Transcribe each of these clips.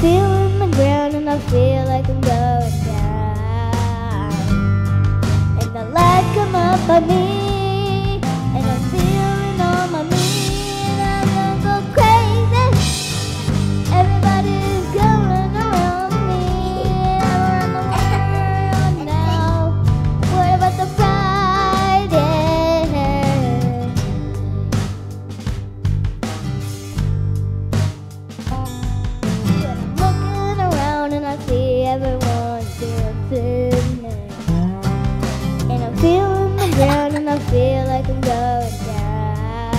feeling the ground and I feel like I'm going down. And the light come up on me. feeling the ground and I feel like I'm going down.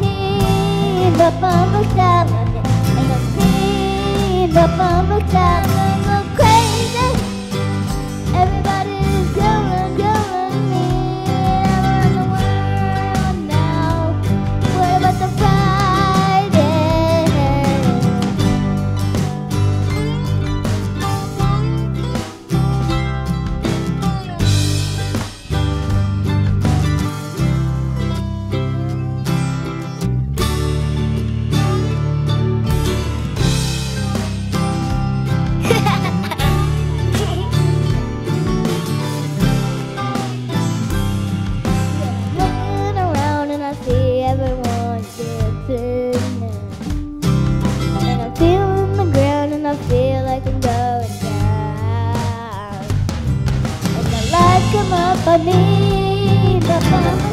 Need the bumble time, I need the bumble time. pabida pa